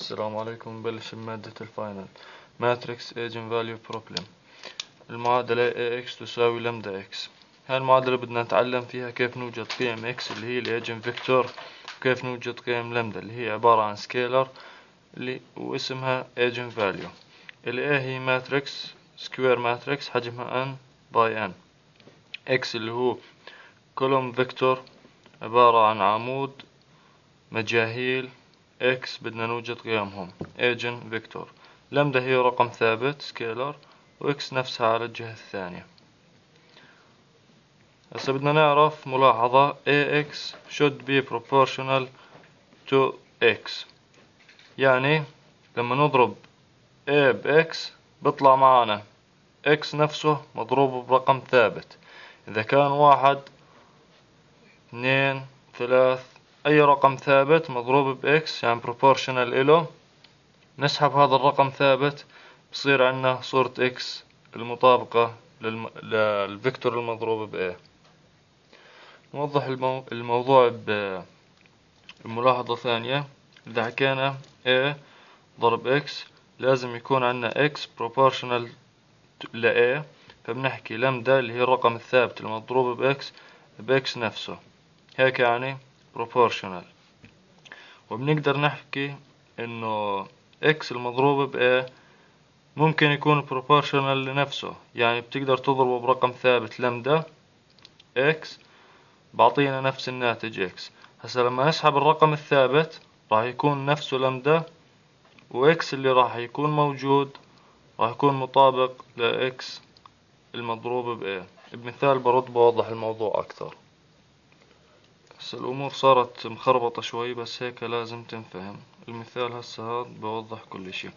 السلام عليكم نبلش بمادة ال final matrix eigenvalue problem المعادلة Ax تساوي lambda x. هاي المعادلة بدنا نتعلم فيها كيف نوجد قيم x اللي هي ال eigenvector وكيف نوجد قيم لمدا اللي هي عبارة عن scalar اللي واسمها eigenvalue ال A هي matrix square matrix حجمها n by n. X اللي هو column vector عبارة عن عمود مجاهيل x بدنا نوجد قيمهم. eigenvector lambda هي رقم ثابت scalar x نفسها على الجهة الثانية. هسا بدنا نعرف ملاحظة ax should be proportional to x. يعني لما نضرب a ب x بيطلع معنا x نفسه مضروب برقم ثابت. إذا كان واحد اثنين ثلاث أي رقم ثابت مضروب ب x يعني proportional إله نسحب هذا الرقم ثابت بصير عندنا صورة x المطابقة لل vector المضروب ب نوضح المو... الموضوع بملاحظة ثانية. إذا حكينا A ضرب X لازم يكون عندنا X proportional ل فبنحكي لمدا اللي هي الرقم الثابت المضروب ب X ب X نفسه. هيك يعني؟ Proportional. وبنقدر نحكي إنه x المضروب ب a ممكن يكون proportional لنفسه. يعني بتقدر تضربه برقم ثابت لمدا x بعطينا نفس الناتج x. هسا لما نسحب الرقم الثابت راح يكون نفسه لمدا و x اللي راح يكون موجود راح يكون مطابق ل x المضروب ب a. بمثال برد بوضح الموضوع أكثر. هسه الأمور صارت مخربطة شوي بس هيك لازم تنفهم. المثال هسه هاد بوضح كل شي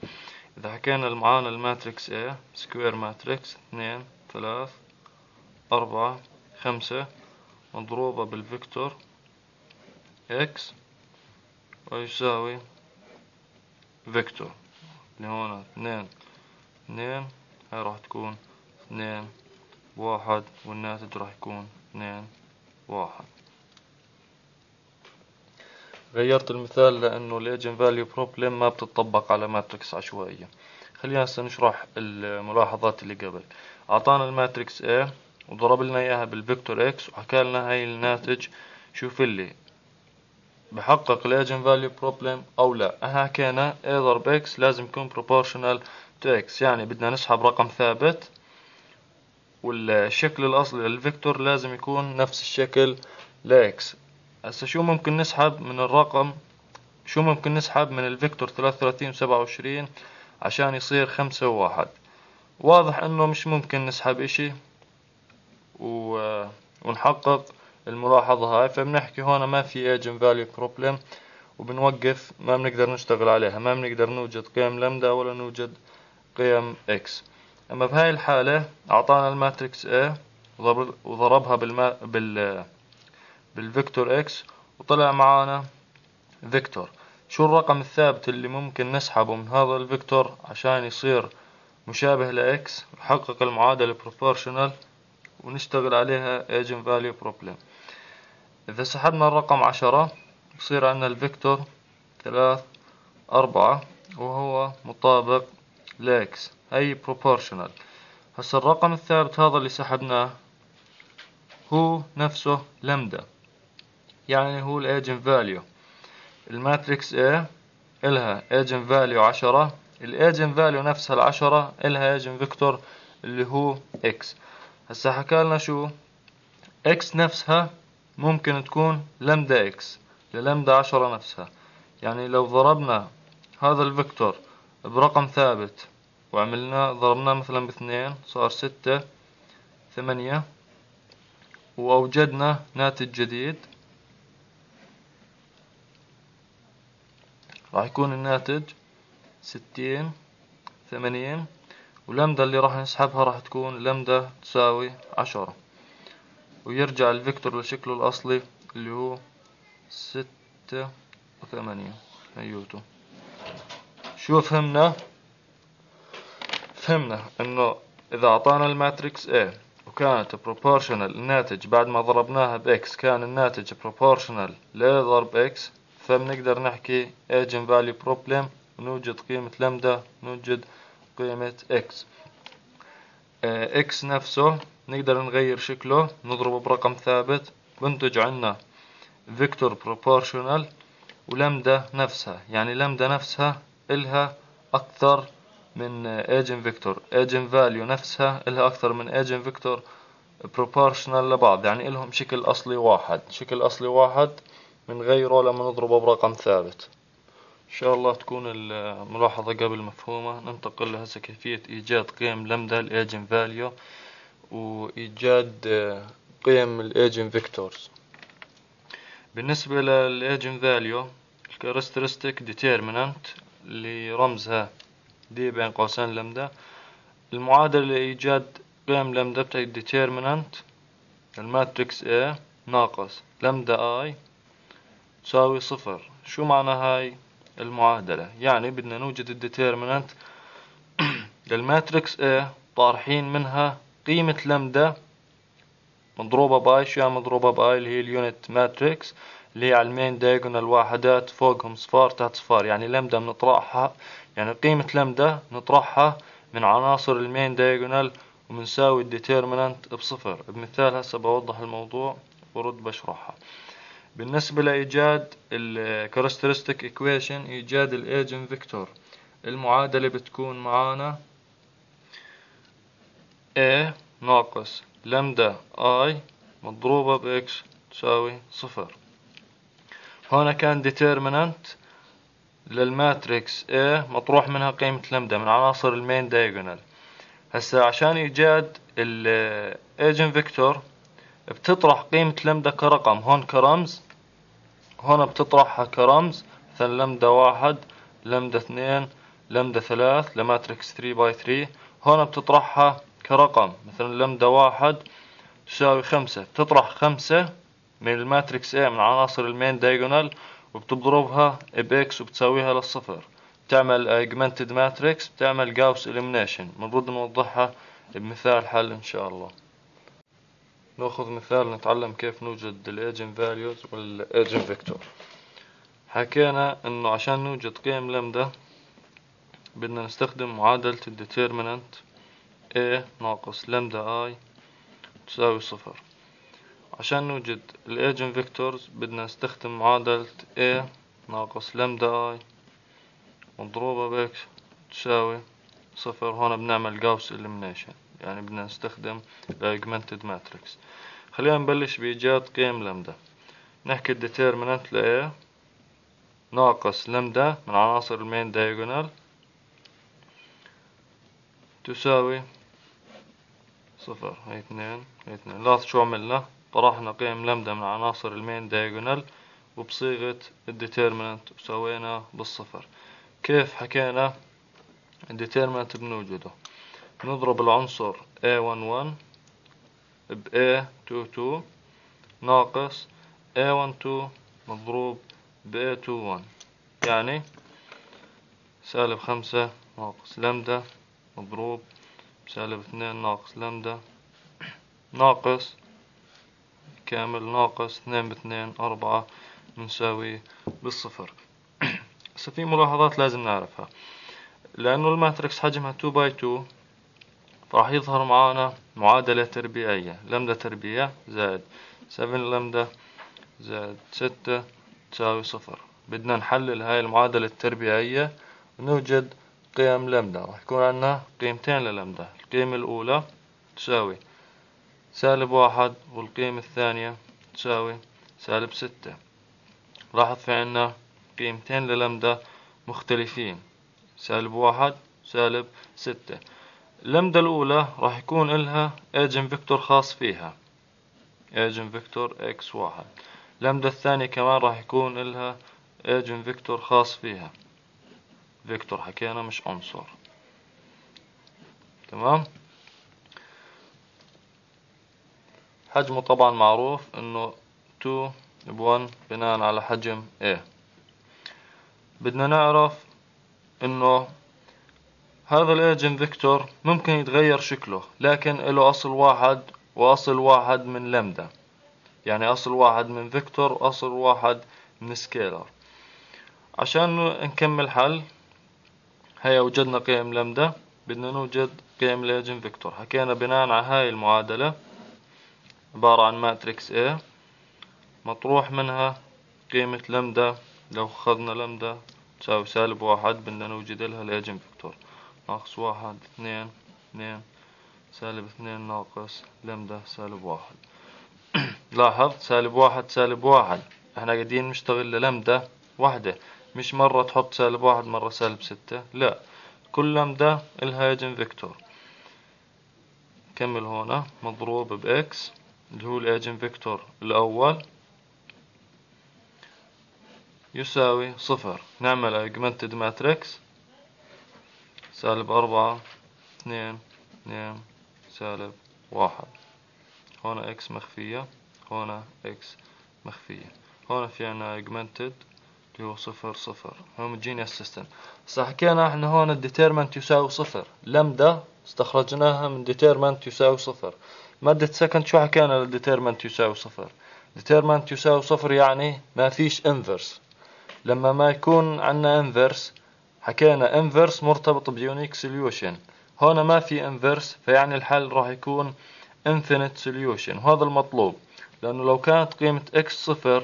إذا حكينا معانا ال matrix A square matrix اثنين ثلاث أربعة خمسة مضروبة بال vector X ويساوي vector. اللي هون اثنين اثنين هاي راح تكون اثنين واحد والناتج راح يكون اثنين واحد. غيرت المثال لأنه ال eigenvalue problem ما بتطبق على matrix عشوائية. خلينا هسه نشرح الملاحظات اللي قبل. أعطانا ال matrix A وضرب لنا إياها بال vector X وحكى لنا هاي الناتج. شوف اللي بحقق ال eigenvalue problem أو لا. حكينا A ضرب X لازم يكون proportional to X. يعني بدنا نسحب رقم ثابت والشكل الأصلي لل vector لازم يكون نفس الشكل ل x هسه شو ممكن نسحب من الرقم؟ شو ممكن نسحب من ال vector ثلاثة وثلاثين وسبعة وعشرين عشان يصير خمسة وواحد؟ واضح إنه مش ممكن نسحب إشي. و... ونحقق الملاحظة هاي. فبنحكي هون ما في eigenvalue problem وبنوقف. ما بنقدر نشتغل عليها. ما بنقدر نوجد قيم لمدا ولا نوجد قيم x أما بهاي الحالة أعطانا ال matrix A وضربها بالما... بال بال vector x وطلع معانا vector. شو الرقم الثابت اللي ممكن نسحبه من هذا ال vector عشان يصير مشابه ل x ويحقق المعادلة proportional ونشتغل عليها eigenvalue problem إذا سحبنا الرقم عشرة يصير عندنا ال vector ثلاث أربعة وهو مطابق ل x هي proportional. هسا الرقم الثابت هذا اللي سحبناه هو نفسه لمدا يعني هو ال eigenvalue ال matrix A إلها eigenvalue عشرة. ال eigenvalue نفسها العشرة إلها eigenvector اللي هو x. هسا حكالنا شو؟ X نفسها ممكن تكون lambda x للمدا عشرة نفسها. يعني لو ضربنا هذا ال vector برقم ثابت وعملنا ضربناه مثلا باثنين صار ستة ثمانية وأوجدنا ناتج جديد راح يكون الناتج ستين ثمانين ولمدا اللي راح نسحبها راح تكون لمدا تساوي عشرة. ويرجع ال vector لشكله الأصلي اللي هو ستة وثمانية أيوتو شو فهمنا؟ فهمنا إنه إذا أعطانا ال matrix A وكانت proportional الناتج بعد ما ضربناها ب x كان الناتج proportional لضرب x فبنقدر نحكي eigenvalue problem نوجد قيمة لمدا نوجد قيمة إكس إكس نفسه نقدر نغير شكله نضربه برقم ثابت. بنتج عنا vector proportional و lambda نفسها. يعني لمدا نفسها إلها أكثر من eigenvector eigenvalue نفسها إلها أكثر من eigenvector proportional لبعض. يعني إلهم شكل أصلي واحد. شكل أصلي واحد بنغيره لما نضربه برقم ثابت. إن شاء الله تكون الملاحظة قبل مفهومة. ننتقل لهسه كيفية إيجاد قيم lambda ال eigenvalue وإيجاد قيم ال eigenvectors بالنسبة لل eigenvalue ال characteristic determinant اللي رمزها D بين قوسين لمدا المعادلة لإيجاد قيم لمدا بتاعت determinant ال matrix A ناقص lambda I تساوي صفر. شو معنى هاي المعادلة؟ يعني بدنا نوجد ال determinant لل matrix A طارحين منها قيمة لمدا مضروبة ب I. شو يعني مضروبة ب I؟ اللي هي ال unit matrix اللي هي على ال main diagonal واحدات فوقهم صفار تحت صفار. يعني لمدا بنطرحها يعني قيمة لمدا نطرحها من عناصر ال main diagonal وبنساوي ال determinant بصفر. بمثال هسه بوضح الموضوع ورد بشرحها. بالنسبة لإيجاد ال characteristic equation إيجاد ال eigen vector المعادلة بتكون معانا A ناقص lambda I مضروبة ب x تساوي صفر. هنا كان determinant لل matrix A مطروح منها قيمة لمدا من عناصر ال main diagonal هسا عشان إيجاد ال eigen vector بتطرح قيمة لمدا كرقم. هون كرمز هون بتطرحها كرمز. مثلا لمدا واحد لمدا اثنين لمدا ثلاث ل matrix 3 by 3 هون بتطرحها كرقم. مثلا لمدا واحد تساوي خمسة. بتطرح خمسة من ال matrix A من عناصر ال main diagonal وبتضربها ب x وبتساويها للصفر. تعمل augmented matrix بتعمل Gauss elimination. بنرد نوضحها بمثال حل إن شاء الله. ناخذ مثال نتعلم كيف نوجد ال eigen values وال eigen vector حكينا إنه عشان نوجد قيم لمدة بدنا نستخدم معادلة ال determinant A ناقص lambda I تساوي صفر. عشان نوجد ال eigen vectors بدنا نستخدم معادلة A ناقص lambda I مضروبة ب x تساوي صفر. هون بنعمل Gauss elimination يعني بدنا نستخدم augmented matrix. خلينا نبلش بإيجاد قيم لمدة. نحكي ال determinant ل A ناقص لمدة من عناصر ال main diagonal تساوي صفر هاي اثنين هاي اثنين. لاحظ شو عملنا؟ طرحنا قيم لمدة من عناصر ال main diagonal وبصيغة ال determinant وسوينا بالصفر. كيف حكينا ال determinant بنوجده؟ نضرب العنصر A11 ب A22 ناقص A12 مضروب ب A21 يعني سالب خمسة ناقص لمدة مضروب بسالب اثنين ناقص لمدة ناقص كامل ناقص اثنين باثنين أربعة بنساوي بالصفر. هسه في ملاحظات لازم نعرفها. لأنه ال matrix حجمها 2 by 2 فراح يظهر معانا معادلة تربيعية. لمدة تربيع زائد 7 لمدة زائد 6 تساوي صفر. بدنا نحلل هاي المعادلة التربيعية ونوجد قيم لمدة. راح يكون عندنا قيمتين للمدة. القيمة الأولى تساوي سالب واحد والقيمة الثانية تساوي سالب ستة. لاحظ في عنا قيمتين للمدة مختلفين. سالب واحد سالب ستة. اللمدة الأولى راح يكون إلها eigen vector خاص فيها. eigen vector x واحد. اللمدة الثانية كمان راح يكون إلها eigen vector خاص فيها. vector حكينا مش عنصر. تمام؟ حجمه طبعا معروف إنه 2 by 1 بناء على حجم A. بدنا نعرف إنه هذا ال eigen vector ممكن يتغير شكله لكن له أصل واحد وأصل واحد من لمدة. يعني أصل واحد من vector واصل واحد من scalar. عشان نكمل حل هيا وجدنا قيم لمدة. بدنا نوجد قيم ال eigen vector. حكينا بناء على هاي المعادلة عبارة عن matrix A مطروح منها قيمة لمدة. لو أخذنا لمدة تساوي سالب واحد بدنا نوجد لها ال eigen vector. ناقص واحد اثنين اثنين سالب اثنين ناقص لمدة سالب واحد. لاحظ؟ سالب واحد سالب واحد. إحنا قاعدين نشتغل للمدة واحدة. مش مرة تحط سالب واحد مرة سالب ستة. لا. كل لمدة إلها eigen vector. كمل هنا. مضروب ب x اللي هو ال eigen vector الأول. يساوي صفر. نعمل augmented matrix. سالب أربعة اثنين اثنين سالب واحد. هنا x مخفية هنا x مخفية. هنا في عنا augmented اللي هو صفر صفر. homogeneous system. صح حكينا إحنا هون ال determinant يساوي صفر. لمدة استخرجناها من determinant يساوي صفر. مادة second شو حكينا لل determinant يساوي صفر؟ determinant يساوي صفر يعني ما فيش inverse. لما ما يكون عنا inverse حكينا inverse مرتبط ب unique solution. هون ما في inverse فيعني الحل راح يكون infinite solution. وهذا المطلوب لأنه لو كانت قيمة x صفر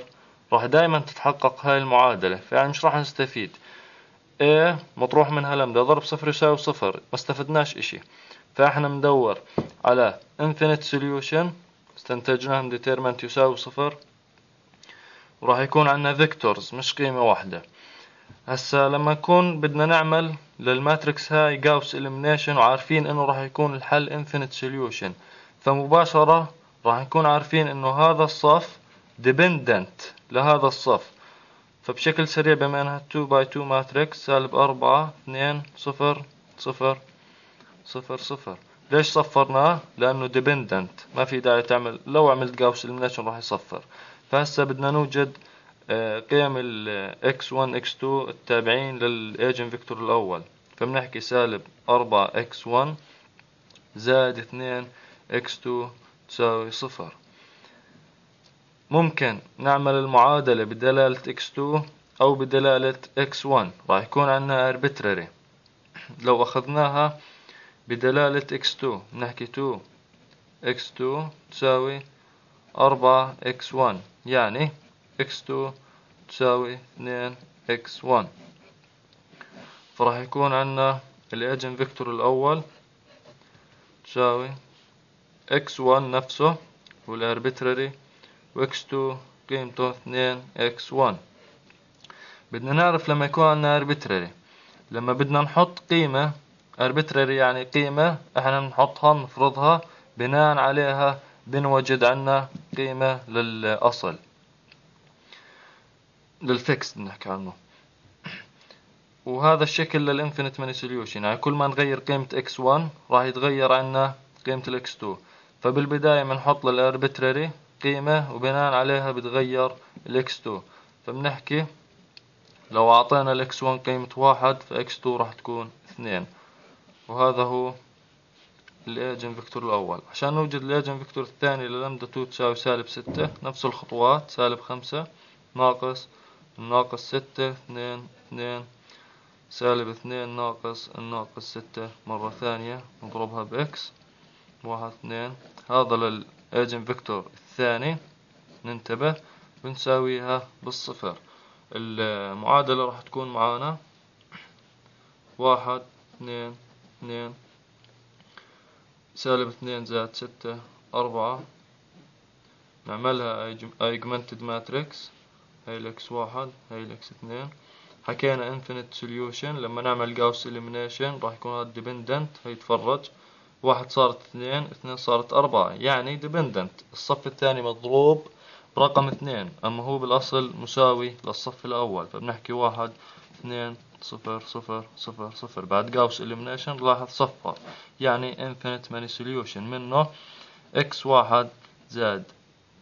راح دائما تتحقق هاي المعادلة. فيعني مش راح نستفيد. A مطروح منها لمدة ضرب صفر يساوي صفر ما استفدناش إشي. فإحنا ندور على infinite solution استنتجناها determinant يساوي صفر وراح يكون عندنا vectors مش قيمة واحدة. هسا لما نكون بدنا نعمل لل matrix هاي Gauss elimination وعارفين إنه راح يكون الحل infinite solution فمباشرة راح نكون عارفين إنه هذا الصف dependent لهذا الصف. فبشكل سريع بما إنها 2 by 2 matrix سالب 4 2 0 0 0 0 ليش صفرناه؟ لأنه dependent ما في داعي تعمل لو عملت Gauss elimination راح يصفر. فهسه بدنا نوجد قيم ال x1 x2 التابعين لل eigen vector الأول. فبنحكي سالب أربعة x1 زائد اثنين x2 تساوي صفر. ممكن نعمل المعادلة بدلالة x2 أو بدلالة x1 راح يكون عندنا arbitrary. لو أخذناها بدلالة x2 نحكي 2 x2 تساوي أربعة x1 يعني x2 تساوي اثنين x1 فراح يكون عندنا ال eigenvector الأول تساوي x1 نفسه وال arbitrary وx2 قيمته اثنين x1 بدنا نعرف لما يكون عندنا arbitrary. لما بدنا نحط قيمة arbitrary يعني قيمة إحنا بنحطها نفرضها بناء عليها بنوجد عنا قيمة للأصل. للفيكس نحكي عنه. وهذا الشكل لل infinite many solution يعني كل ما نغير قيمة x1 راح يتغير عنا قيمة ال x 2 فبالبداية بنحط لل arbitrary قيمة وبناء عليها بتغير ال x 2 فبنحكي لو أعطينا ال x 1 قيمة واحد ف x 2 راح تكون اثنين. وهذا هو ال eigenvector الأول. عشان نوجد ال eigenvector الثاني للمدة 2 تساوي سالب ستة. نفس الخطوات سالب خمسة ناقص ناقص ستة اثنين اثنين سالب اثنين ناقص الناقص ستة مرة ثانية نضربها ب x واحد اثنين هذا لل eigenvector الثاني ننتبه بنساويها بالصفر المعادلة راح تكون معانا. واحد اثنين اثنين سالب اثنين زائد ستة أربعة نعملها augmented matrix. هاي ال x واحد هاي ال x اثنين. حكينا infinite solution لما نعمل Gauss elimination راح يكون هذا dependent هيتفرج. واحد صارت اثنين اثنين صارت أربعة يعني dependent. الصف الثاني مضروب برقم اثنين أما هو بالأصل مساوي للصف الأول. فبنحكي واحد اثنين صفر صفر صفر صفر. بعد Gauss elimination لاحظ صفر يعني infinite many solution. منه x واحد زائد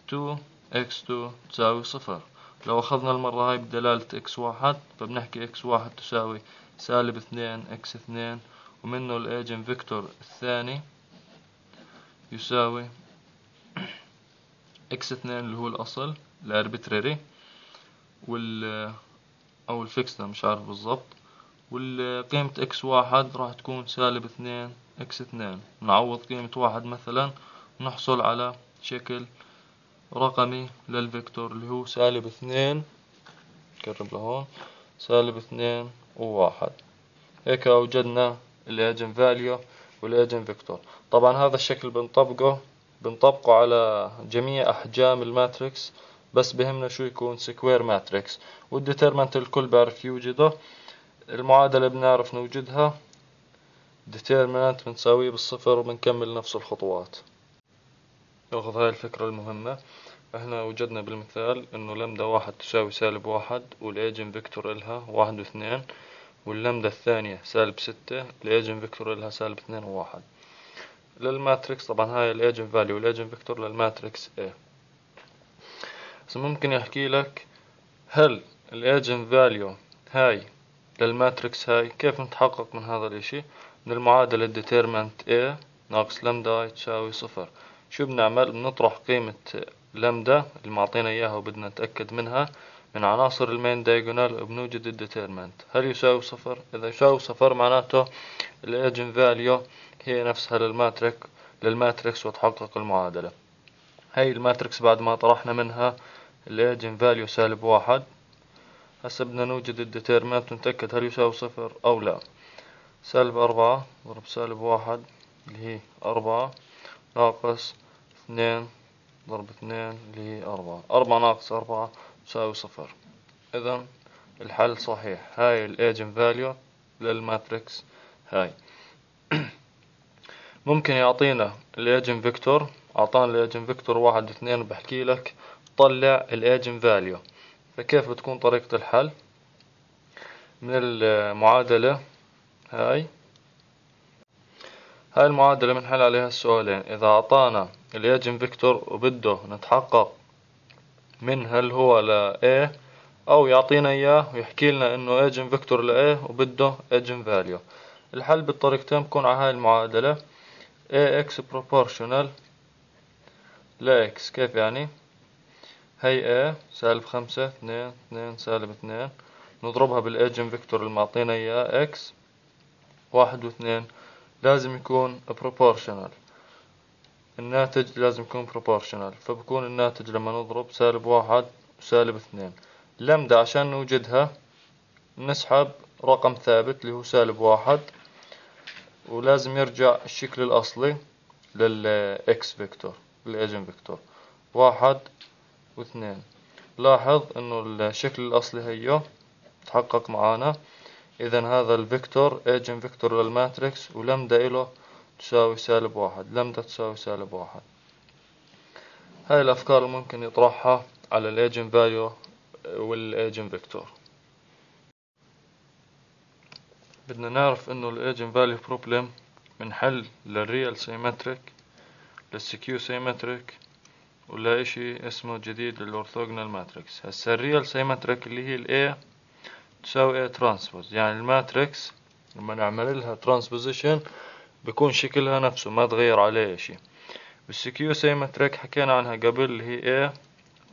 2 x2 تساوي صفر. لو أخذنا المرة هاي بدلالة x واحد فبنحكي x واحد تساوي سالب اثنين x اثنين ومنه ال eigenvector الثاني يساوي x اثنين اللي هو الأصل ال arbitrary وال أو الفيكس مش عارف بالضبط والقيمة x واحد راح تكون سالب اثنين x اثنين. نعوض قيمة واحد مثلا نحصل على شكل رقمي لل vector اللي هو سالب اثنين نقرب لهون سالب اثنين وواحد. هيك وجدنا ال eigenvalue وال eigenvector. طبعا هذا الشكل بنطبقه بنطبقه على جميع أحجام ال matrix بس بهمنا شو يكون square matrix وال determinant الكل بعرف يوجده المعادلة بنعرف نوجدها determinant بنساويه بالصفر وبنكمل نفس الخطوات. ناخذ هاي الفكرة المهمة. إحنا وجدنا بالمثال إنه لمدة واحد تساوي سالب واحد وال eigenvector إلها واحد واثنين واللمدة الثانية سالب ستة ال eigenvector إلها سالب اثنين وواحد. لل matrix طبعا هاي ال eigenvalue وال eigenvector لل matrix A. بس ممكن يحكي لك هل ال eigenvalue هاي لل matrix هاي كيف نتحقق من هذا الإشي؟ من المعادلة determinant A ناقص لمدة تساوي صفر. شو بنعمل بنطرح قيمة لمدة اللي معطينا إياها وبدنا نتأكد منها من عناصر ال main diagonal وبنوجد ال determinant هل يساوي صفر؟ إذا يساوي صفر معناته ال eigenvalue هي نفسها لل matrix لل matrix وتحقق المعادلة. هاي ال matrix بعد ما طرحنا منها ال eigenvalue سالب واحد. هسه بدنا نوجد ال determinant ونتأكد هل يساوي صفر أو لا. سالب أربعة ضرب سالب واحد اللي هي أربعة ناقص اثنين ضرب اثنين اللي هي أربعة. أربعة ناقص أربعة تساوي صفر. إذا الحل صحيح. هاي ال eigenvalue لل matrix هاي. ممكن يعطينا ال eigenvector أعطانا ال eigenvector واحد اثنين وبحكي لك. طلع ال eigenvalue فكيف بتكون طريقة الحل؟ من المعادلة. هاي. هاي المعادلة بنحل عليها السؤالين. إذا أعطانا ال eigenvector وبده نتحقق من هل هو ل A أو يعطينا إياه ويحكي لنا إنه eigenvector ل A وبده eigenvalue الحل بالطريقتين بكون على هاي المعادلة. AX proportional ل X. كيف يعني؟ هي A سالب خمسة اثنين اثنين سالب اثنين. نضربها بال eigenvector اللي معطينا إياه X. واحد واثنين. لازم يكون proportional. الناتج لازم يكون proportional. فبكون الناتج لما نضرب سالب واحد وسالب اثنين. لمدة عشان نوجدها نسحب رقم ثابت اللي هو سالب واحد ولازم يرجع الشكل الأصلي لل x vector لل eigenvector واحد واثنين. لاحظ إنه الشكل الأصلي هيو تحقق معانا. إذا هذا ال vector eigenvector لل matrix ولمدة إله تساوي سالب واحد. لامدا تساوي سالب واحد. هاي الأفكار ممكن يطرحها على ال eigenvalue وال eigenvector بدنا نعرف إنه ال eigenvalue problem بنحل لل real symmetric لل skew symmetric ولا إشي اسمه جديد لل orthogonal matrix هسا ال real symmetric اللي هي ال A تساوي A transpose يعني ال matrix لما نعمل لها transposition بيكون شكلها نفسه ما تغير عليه اشي بال skew symmetric حكينا عنها قبل اللي هي A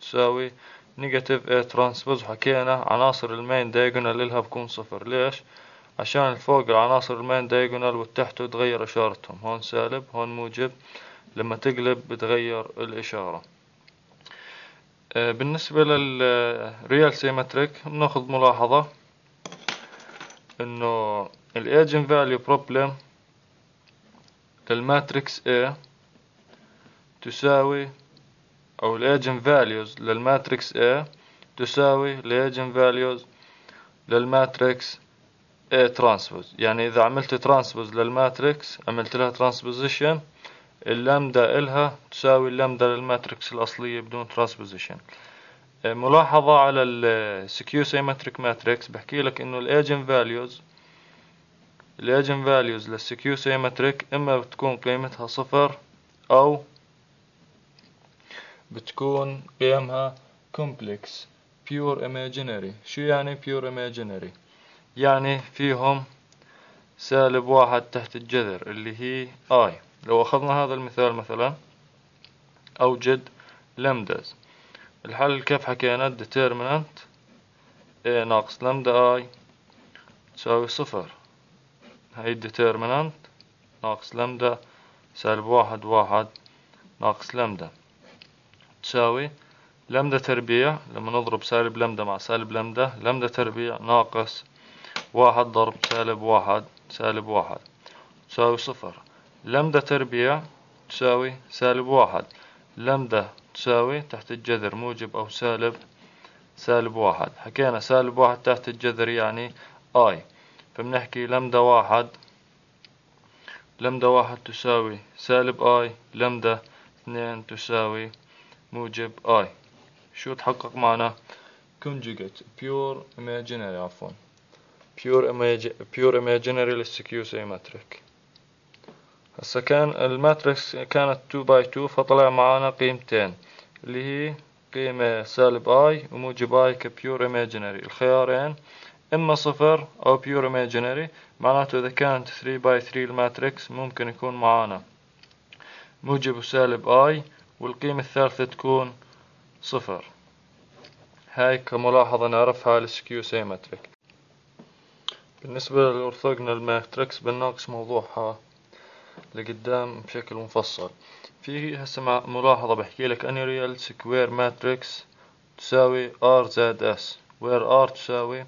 تساوي negative A transpose حكينا عناصر ال main diagonal لها بكون صفر. ليش؟ عشان الفوق العناصر ال main diagonal والتحت تغير إشارتهم. هون سالب هون موجب. لما تقلب بتغير الإشارة. آه، بالنسبة لل real symmetric بناخذ ملاحظة إنه ال eigenvalue problem لل matrix A تساوي أو ال eigenvalues لل matrix A تساوي ال eigenvalues لل matrix A transpose يعني إذا عملت transpose لل matrix عملت لها transposition اللامدا إلها تساوي اللامدا لل matrix الأصلية بدون transposition ملاحظة على ال skew symmetric matrix بحكي لك إنه ال eigenvalues ال eigenvalues لل skew symmetric إما بتكون قيمتها صفر أو بتكون قيمها complex pure imaginary. شو يعني pure imaginary يعني فيهم سالب واحد تحت الجذر اللي هي i. لو أخذنا هذا المثال مثلا أوجد لمدز الحل كيف حكينا؟ Determinant A ناقص لمدة I تساوي صفر. هاي الديترمنانت ناقص لمدة سالب واحد واحد ناقص لمدة تساوي لمدة تربيع لما نضرب سالب لمدة مع سالب لمدة لمدة تربيع ناقص واحد ضرب سالب واحد سالب واحد. تساوي صفر. لمدة تربيع تساوي سالب واحد. لمدة تساوي تحت الجذر موجب أو سالب سالب واحد. حكينا سالب واحد تحت الجذر يعني آي فبنحكي لمدة واحد. لمدة واحد تساوي سالب آي لمدة اثنين تساوي موجب آي شو تحقق معنا؟ Conjugate. Pure imaginary عفوا. Pure, imag pure imaginary لل skew symmetric هسا كان ال matrix كانت 2 by 2 فطلع معانا قيمتين. اللي هي قيمة سالب i وموجب i ك pure imaginary الخيارين إما صفر أو pure imaginary معناته إذا كانت 3 by 3 ال matrix ممكن يكون معانا. موجب وسالب i والقيمة الثالثة تكون صفر. هاي كملاحظة نعرفها ال skew symmetric بالنسبة لل orthogonal matrix بنناقش موضوعها لقدام بشكل مفصل. في هسه ملاحظة بحكي لك any real square matrix تساوي R زائد S where R تساوي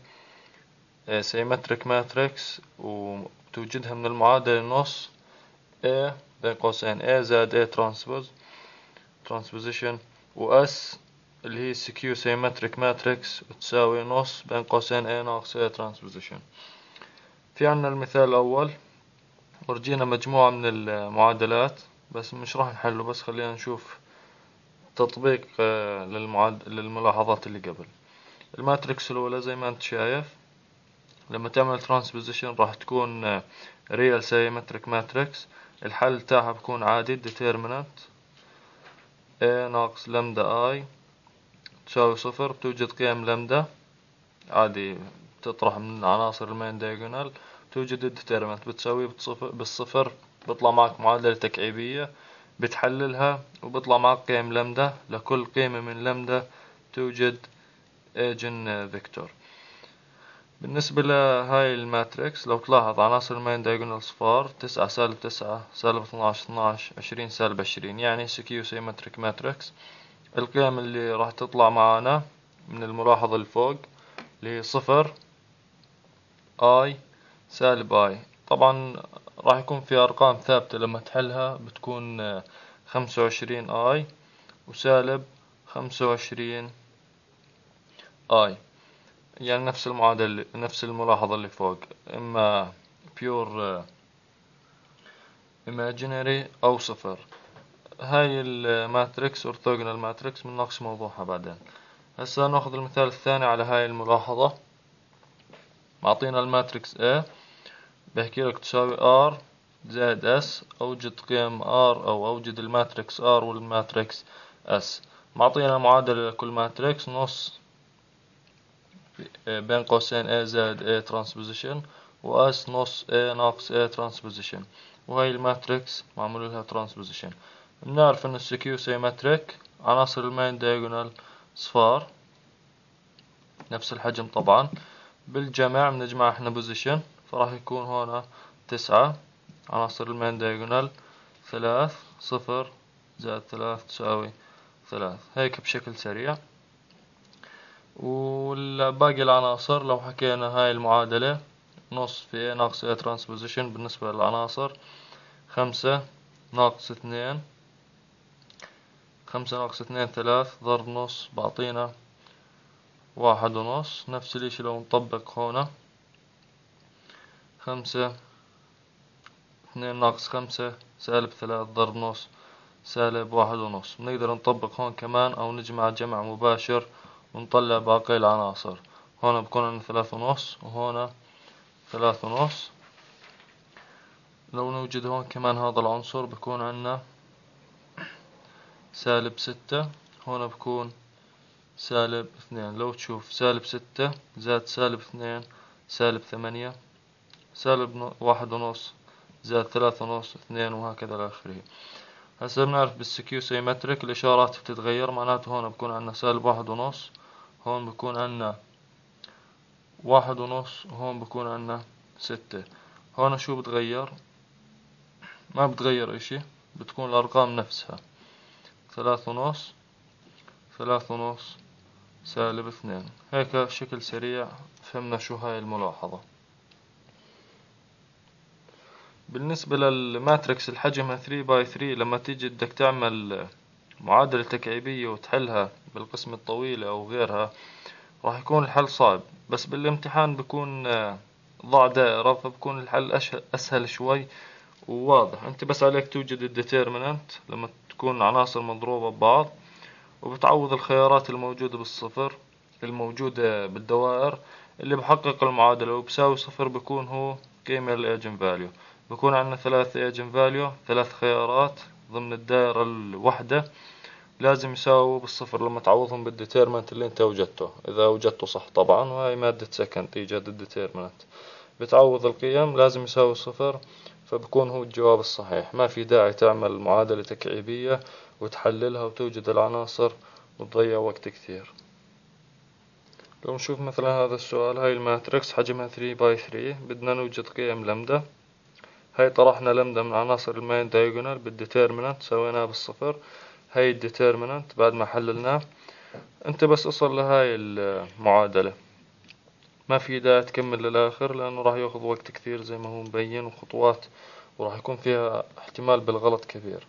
symmetric matrix وتوجدها من المعادلة نص A بين قوسين A زائد A transpose transposition و S اللي هي skew symmetric matrix تساوي نص بين قوسين A ناقص A transposition في عنا المثال الأول ورجينا مجموعة من المعادلات بس مش راح نحله بس خلينا نشوف تطبيق آه، للمعاد... للملاحظات اللي قبل. ال matrix الأولى زي ما أنت شايف لما تعمل transposition راح تكون real symmetric matrix الحل تاعها بكون عادي determinant. A ناقص لامدا I. تساوي صفر بتوجد قيم لامدا عادي تطرح من عناصر ال main diagonal توجد ال determinant بتساوي بالصفر. بيطلع معك معادلة تكعيبية. بتحللها وبيطلع معك قيم لامدا لكل قيمة من لامدا توجد eigenvector بالنسبة لهاي ال matrix لو تلاحظ عناصر ال main diagonal صفار تسعة سالب تسعة سالب اثناش اثناش عشرين سالب عشرين يعني skew symmetric matrix. القيم اللي راح تطلع معانا من الملاحظة اللي فوق اللي هي صفر آي سالب آي. طبعا راح يكون في أرقام ثابتة لما تحلها بتكون خمسة وعشرين آي وسالب خمسة وعشرين آي. يعني نفس المعادلة نفس الملاحظة اللي فوق. إما pure imaginary أو صفر. هاي ال matrix orthogonal matrix بنناقش موضوعها بعدين. هسا ناخذ المثال الثاني على هاي الملاحظة. معطينا ال matrix A. بحكي لك تساوي R زائد S أوجد قيم R أو أوجد ال matrix R وال matrix S. معطينا معادلة لكل matrix نص بين قوسين A زائد A transposition و S نص A ناقص A transposition وهي ال matrix معمول لها transposition بنعرف ان ال skew symmetric عناصر ال main diagonal صفار نفس الحجم طبعا بالجمع بنجمع إحنا position فراح يكون هنا تسعة عناصر ال main diagonal ثلاث صفر زائد ثلاث تساوي ثلاث هيك بشكل سريع والباقي العناصر لو حكينا هاي المعادلة نص في A ناقص A ترانسبوزيشن بالنسبة للعناصر خمسة ناقص اثنين خمسة ناقص اثنين ثلاث ضرب نص بعطينا واحد ونص نفس الإشي لو نطبق هنا خمسة اثنين ناقص خمسة سألب ثلاث ضرب نص سألب واحد ونص. بنقدر نطبق هون كمان أو نجمع جمع مباشر ونطلع باقي العناصر. هون بكون عندنا ثلاث ونص وهنا ثلاث ونص. لو نوجد هون كمان هذا العنصر بكون عندنا سالب ستة هون بكون سالب اثنين. لو تشوف سالب ستة زائد سالب اثنين سالب ثمانية سالب واحد ونص زائد ثلاثة ونص اثنين وهكذا لآخره. هسه بنعرف بال skew symmetric الإشارات بتتغير معناته هون بكون عندنا سالب واحد ونص هون بكون عندنا واحد ونص وهون بكون عنا ستة. هون شو بتغير؟ ما بتغير إشي بتكون الأرقام نفسها. ثلاث ونص ثلاث ونص سالب اثنين. هيك بشكل سريع فهمنا شو هاي الملاحظة. بالنسبة لل matrix الحجمها 3 by 3 لما تيجي بدك تعمل معادلة تكعيبية وتحلها بالقسمة الطويلة أو غيرها راح يكون الحل صعب بس بالامتحان بكون آه، ضع دائرة فبكون الحل أسهل شوي وواضح. أنت بس عليك توجد ال determinant لما تكون عناصر مضروبة ببعض وبتعوض الخيارات الموجودة بالصفر الموجودة بالدوائر اللي بحقق المعادلة وبساوي صفر بكون هو قيمة ال eigen value بكون عندنا ثلاث eigen value ثلاث خيارات ضمن الدائرة الوحدة لازم يساووا بالصفر لما تعوضهم بال determinant اللي انت وجدته. إذا وجدته صح طبعا وهي مادة second ايجاد ال determinant بتعوض القيم لازم يساوي صفر فبكون هو الجواب الصحيح. ما في داعي تعمل معادلة تكعيبية وتحللها وتوجد العناصر وتضيع وقت كثير. لو نشوف مثلا هذا السؤال هاي ال matrix حجمها 3 by 3 بدنا نوجد قيم لمدة. هاي طرحنا لمدة من عناصر ال main diagonal بال determinant سويناها بالصفر. هاي ال determinant بعد ما حللناه. أنت بس أصل لهاي المعادلة. ما في داعي تكمل للآخر لأنه راح يأخذ وقت كثير زي ما هو مبين وخطوات وراح يكون فيها احتمال بالغلط كبير.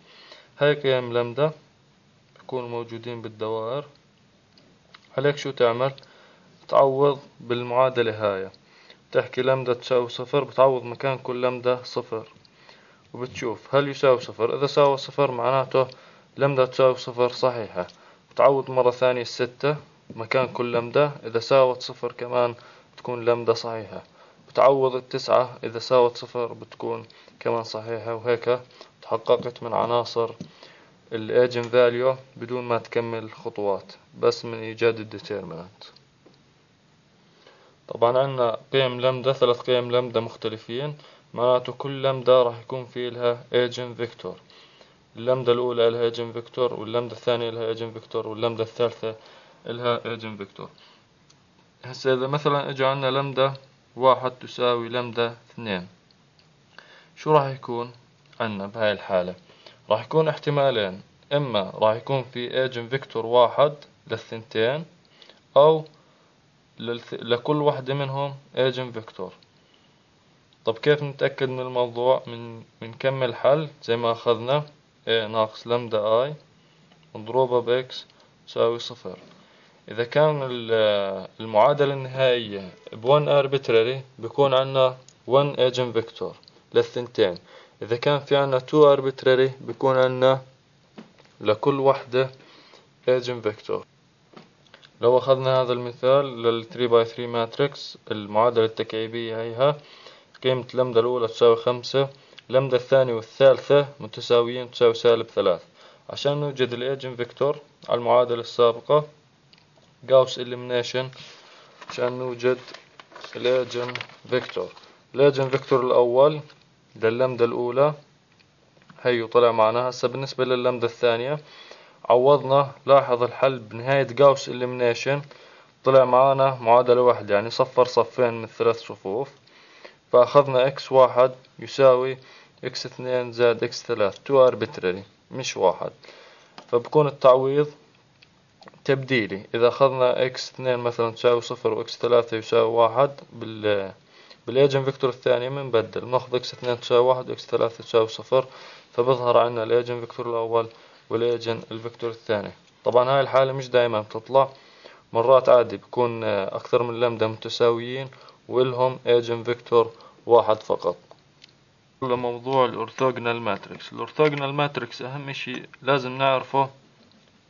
هاي قيم لمدة. يكونوا موجودين بالدوائر. عليك شو تعمل؟ تعوض بالمعادلة هاي. تحكي لمدة تساوي صفر بتعوض مكان كل لمدة صفر. وبتشوف هل يساوي صفر؟ إذا ساوى صفر معناته لمدة تساوي صفر صحيحة. بتعوض مرة ثانية الستة مكان كل لمدة. إذا ساوت صفر كمان بتكون لمدة صحيحة. بتعوض التسعة إذا ساوت صفر بتكون كمان صحيحة. وهيك تحققت من عناصر ال eigen value بدون ما تكمل الخطوات بس من إيجاد ال determinant طبعا عندنا قيم لمدة ثلاث قيم لمدة مختلفين. معناته كل لمدة راح يكون في لها eigen vector ال lambda الأولى لها eigen vector وال lambda الثانية لها eigen vector وال lambda الثالثة لها eigen vector. هسه إذا مثلا إجا عنا لمدة واحد تساوي لمدة اثنين شو راح يكون عنا بهاي الحالة؟ راح يكون احتمالين إما راح يكون في eigen vector واحد للثنتين أو لكل واحدة منهم eigen vector. طب كيف نتأكد من الموضوع؟ من بنكمل حل زي ما أخذنا ناقص lambda i مضروبة ب x تساوي صفر. إذا كان المعادلة النهائية ب 1 arbitrary بيكون عنا 1 agent vector للثنتين. إذا كان في عنا 2 arbitrary بيكون عنا لكل وحدة agent vector. لو أخذنا هذا المثال لل 3 by 3 matrix المعادلة التكعيبية هيها قيمة اللمدة الأولى تساوي خمسة. اللمدة الثانية والثالثة متساويين تساوي سالب ثلاث. عشان نوجد ال eigen vector على المعادلة السابقة Gauss elimination عشان نوجد ال eigen vector ال eigen vector الأول لللمدة الأولى. هيو طلع معنا هسه بالنسبة لللمدة الثانية عوضنا لاحظ الحل بنهاية Gauss elimination طلع معنا معادلة واحدة يعني صفر صفين من ثلاث صفوف. فأخذنا x واحد يساوي x اثنين زائد x ثلاث. two arbitrary مش واحد. فبكون التعويض تبديلي. إذا أخذنا x اثنين مثلا تساوي صفر و x ثلاثة يساوي واحد بال بال eigen vector الثاني بنبدل بناخذ x اثنين تساوي واحد و x ثلاثة تساوي صفر. فبظهر عنا ال eigen vector الأول وال eigen ال vector الثاني. طبعا هاي الحالة مش دائما بتطلع. مرات عادي بكون أكثر من لمدة متساويين والهم eigen vector واحد فقط. لموضوع ال orthogonal matrix. ال orthogonal matrix أهم شيء لازم نعرفه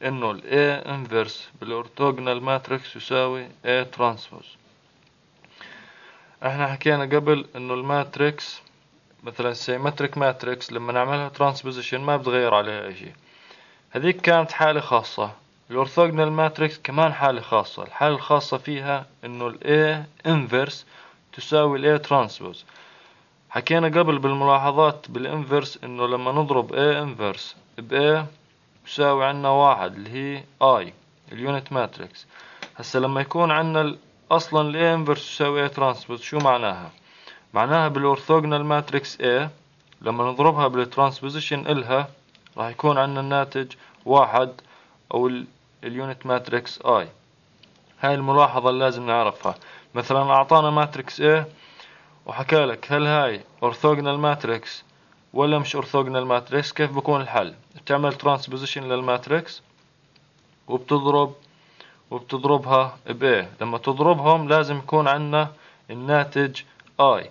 إنه ال A inverse بال orthogonal matrix يساوي A transpose. إحنا حكينا قبل إنه ال matrix مثلا symmetric matrix لما نعملها transposition ما بتغير عليها أي شيء هذيك كانت حالة خاصة. ال orthogonal matrix كمان حالة خاصة. الحالة الخاصة فيها إنه ال A inverse تساوي ال A transpose. حكينا قبل بالملاحظات بال inverse إنه لما نضرب A inverse ب A يساوي عنا واحد اللي هي I ال unit matrix هسا لما يكون عنا أصلا ال A inverse تساوي A transpose شو معناها؟ معناها بال orthogonal matrix A لما نضربها بال transposition إلها راح يكون عندنا الناتج واحد أو ال unit matrix I هاي الملاحظة اللي لازم نعرفها. مثلا أعطانا matrix A وحكى لك هل هاي orthogonal matrix ولا مش orthogonal matrix كيف بكون الحل؟ بتعمل transposition لل matrix وبتضرب وبتضربها ب لما تضربهم لازم يكون عندنا الناتج I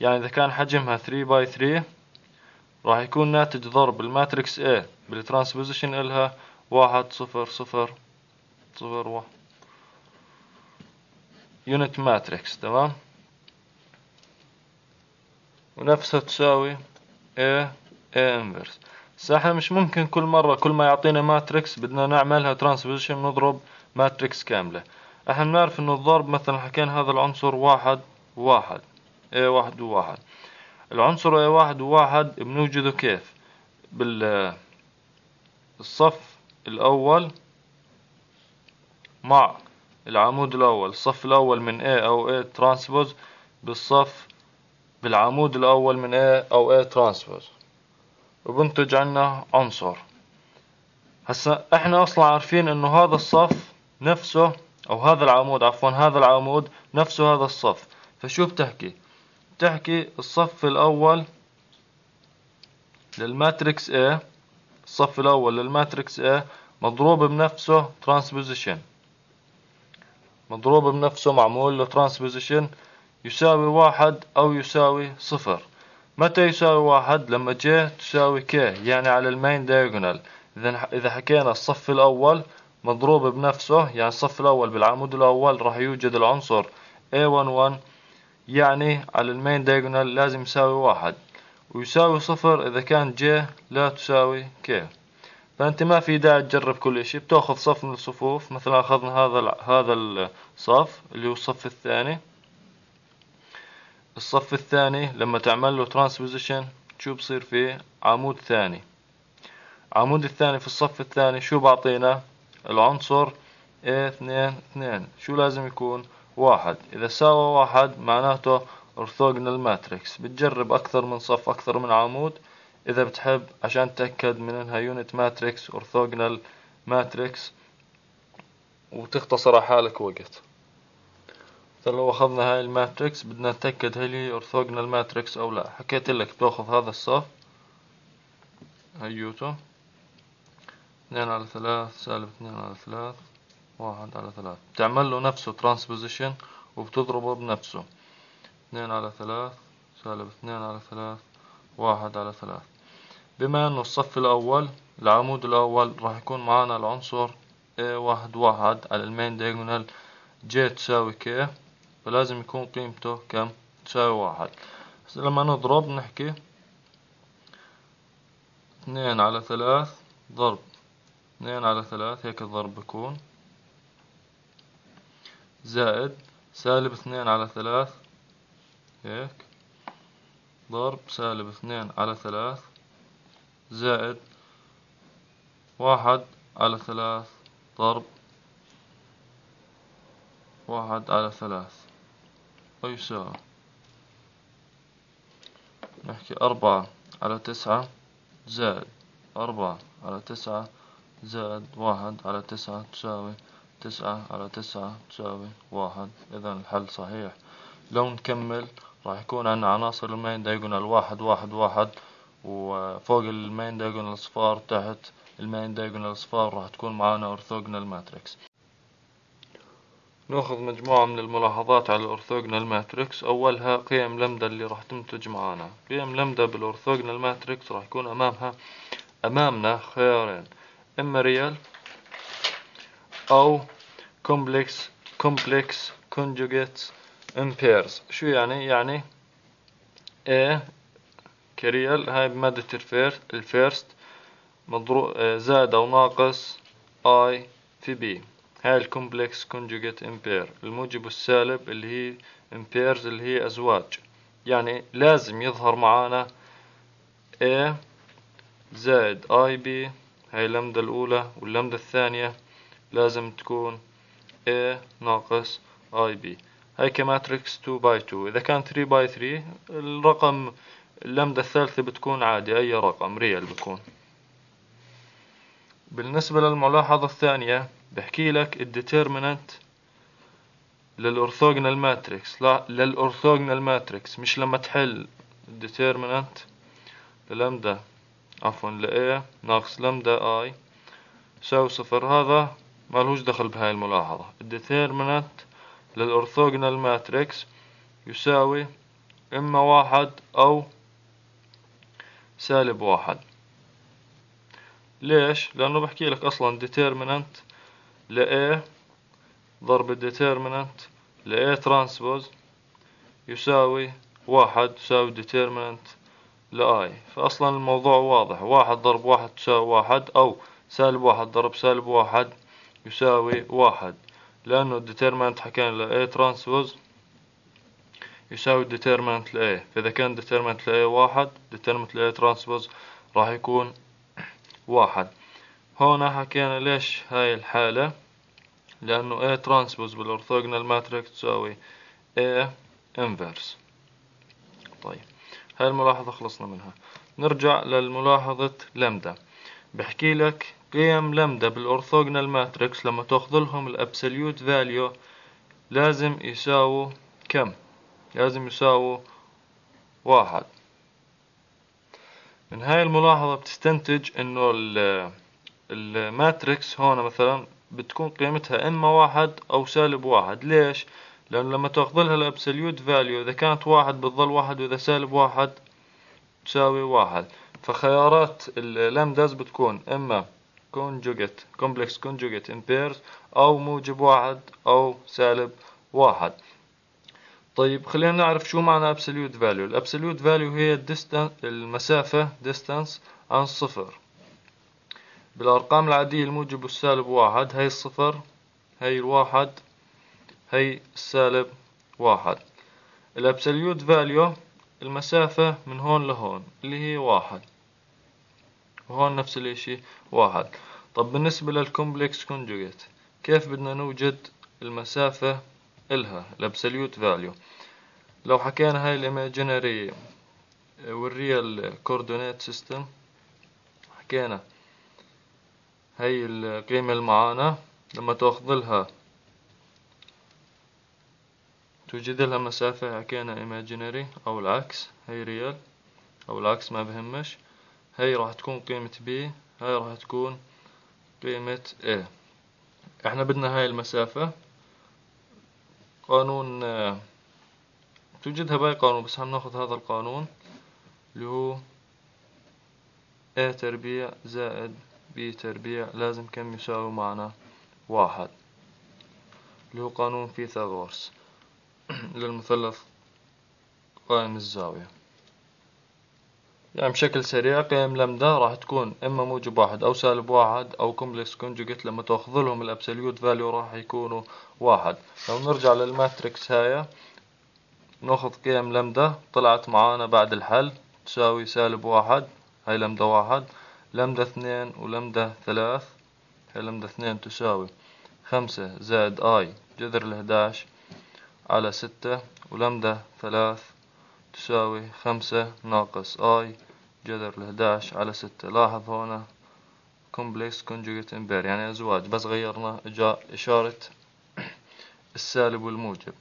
يعني إذا كان حجمها 3 by 3 راح يكون ناتج ضرب ال matrix A بال transposition إلها واحد صفر صفر صفر واحد. unit matrix تمام؟ ونفسها تساوي A A inverse. إحنا مش ممكن كل مرة كل ما يعطينا matrix بدنا نعملها transposition نضرب matrix كاملة. إحنا بنعرف إنه الضرب مثلا حكينا هذا العنصر واحد وواحد A واحد وواحد. العنصر A واحد وواحد بنوجده كيف؟ بالصف الأول مع العمود الأول الصف الأول من A أو A transpose بالصف بالعمود الأول من A أو A transpose وبنتج عنا عنصر. هسا إحنا أصلا عارفين إنه هذا الصف نفسه أو هذا العمود عفوا هذا العمود نفسه هذا الصف. فشو بتحكي؟ بتحكي الصف الأول لل matrix A الصف الأول لل matrix A مضروب بنفسه transposition مضروب بنفسه معمول له transposition يساوي واحد أو يساوي صفر. متى يساوي واحد؟ لما j تساوي k يعني على ال main diagonal إذا إذا حكينا الصف الأول مضروب بنفسه يعني الصف الأول بالعمود الأول راح يوجد العنصر A11 يعني على ال main diagonal لازم يساوي واحد. ويساوي صفر إذا كان j لا تساوي k فأنت ما في داعي تجرب كل إشي. بتأخذ صف من الصفوف مثلا أخذنا هذا هذا الصف اللي هو الصف الثاني. الصف الثاني لما تعمل له transposition شو بصير فيه؟ عمود ثاني. عمود الثاني في الصف الثاني شو بعطينا؟ العنصر اثنين اثنين. شو لازم يكون؟ واحد. إذا ساوى واحد معناته orthogonal matrix. بتجرب أكثر من صف أكثر من عمود. إذا بتحب عشان تتأكد من إنها unit matrix orthogonal matrix وتختصر على حالك وقت. لو أخذنا هاي ال matrix بدنا نتأكد هل هي orthogonal matrix أو لا. حكيت لك بتأخذ هذا الصف. هيوتو اثنين على ثلاث سالب اثنين على ثلاث واحد على ثلاث. بتعمل له نفسه transposition وبتضربه بنفسه. اثنين على ثلاث سالب اثنين على ثلاث واحد على ثلاث. بما انه الصف الأول العمود الأول راح يكون معانا العنصر A واحد واحد على ال main diagonal j تساوي k فلازم يكون قيمته كم؟ تساوي واحد. لما نضرب نحكي اثنين على ثلاث ضرب. اثنين على ثلاث هيك الضرب بكون زائد سالب اثنين على ثلاث هيك؟ ضرب سالب اثنين على ثلاث زائد واحد على ثلاث ضرب واحد على ثلاث. ويساوي نحكي أربعة على تسعة زائد أربعة على تسعة زائد واحد على تسعة تساوي تسعة على تسعة تساوي واحد. إذا الحل صحيح. لو نكمل راح يكون عندنا عناصر ال main diagonal واحد واحد واحد وفوق ال main diagonal صفار تحت ال main diagonal صفار راح تكون معانا orthogonal matrix نأخذ مجموعة من الملاحظات على ال orthogonal matrix أولها قيم لمدة اللي راح تنتج معانا. قيم lambda بال orthogonal matrix راح يكون أمامها أمامنا خيارين. إما real أو complex complex conjugate in pairs شو يعني يعني A ك real هاي بمادة ال first مضروب زائد أو ناقص I في B هاي ال complex conjugate in pair الموجب والسالب اللي هي in pairs اللي هي أزواج يعني لازم يظهر معانا A زائد i b هاي اللمدة الأولى واللمدة الثانية لازم تكون A ناقص i b هاي ك matrix 2 by 2 إذا كان 3 by 3 الرقم اللمدة الثالثة بتكون عادي أي رقم real بكون بالنسبة للملاحظة الثانية بحكي لك ال determinant لل orthogonal matrix لا لل orthogonal matrix مش لما تحل ال determinant لل lambda عفوا ل A ناقص lambda I. يساوي صفر هذا مالهوش دخل بهاي الملاحظة. ال determinant لل orthogonal matrix يساوي إما واحد أو سالب واحد. ليش؟ لأنه بحكي لك أصلا determinant ل A ضرب determinant ل A transpose يساوي واحد يساوي determinant ل I. فأصلا الموضوع واضح. واحد ضرب واحد تساوي واحد أو سالب واحد ضرب سالب واحد يساوي واحد. لأنه determinant حكينا ل A transpose يساوي determinant ل A. فإذا كان determinant ل A واحد determinant ل A transpose راح يكون واحد. هون حكينا ليش هاي الحالة؟ لأنه A transpose بال orthogonal matrix تساوي A inverse. طيب هاي الملاحظة خلصنا منها. نرجع للملاحظة لمدة. بحكي لك قيم lambda بال orthogonal matrix لما تاخذ لهم ال absolute value لازم يساووا كم؟ لازم يساووا واحد. من هاي الملاحظة بتستنتج إنه ال matrix هون مثلا بتكون قيمتها إما واحد أو سالب واحد. ليش؟ لأنه لما تاخذ لها ال absolute value إذا كانت واحد بتظل واحد وإذا سالب واحد تساوي واحد. فخيارات ال lambdas بتكون إما complex conjugate in pairs أو موجب واحد أو سالب واحد. طيب خلينا نعرف شو معنى absolute value. ال absolute value هي المسافة distance عن صفر. بالأرقام العادية الموجب والسالب واحد هي الصفر هي الواحد هي السالب واحد. ال absolute value المسافة من هون لهون اللي هي واحد. وهون نفس الإشي واحد. طب بالنسبة لل complex conjugate كيف بدنا نوجد المسافة إلها ال absolute value؟ لو حكينا هاي ال imaginary وال real coordinate system حكينا هاي القيمة المعانا لما تأخذ لها توجد لها مسافة حكينا imaginary أو العكس هاي real أو العكس ما بهمش. هاي راح تكون قيمة B هاي راح تكون قيمة A. إحنا بدنا هاي المسافة. قانون توجدها باقي قانون بس ناخذ هذا القانون اللي هو A تربيع زائد B تربيع لازم كم يساوي معنا؟ واحد. اللي هو قانون فيثاغورس للمثلث قائم الزاوية. يعني بشكل سريع قيم لمدة راح تكون إما موجب واحد أو سالب واحد أو complex conjugate لما تأخذ لهم ال absolute value راح يكونوا واحد. لو نرجع لل matrix هاي نأخذ قيم لمدة طلعت معانا بعد الحل تساوي سالب واحد هاي لمدة واحد لمدة اثنين ولمدة ثلاث هاي لمدة اثنين تساوي خمسة زائد i جذر الحداش على ستة ولمدة ثلاث تساوي خمسة ناقص i جذر الحداش على ستة لاحظ هنا complex conjugate in pair يعني أزواج. بس غيرنا إشارة السالب والموجب.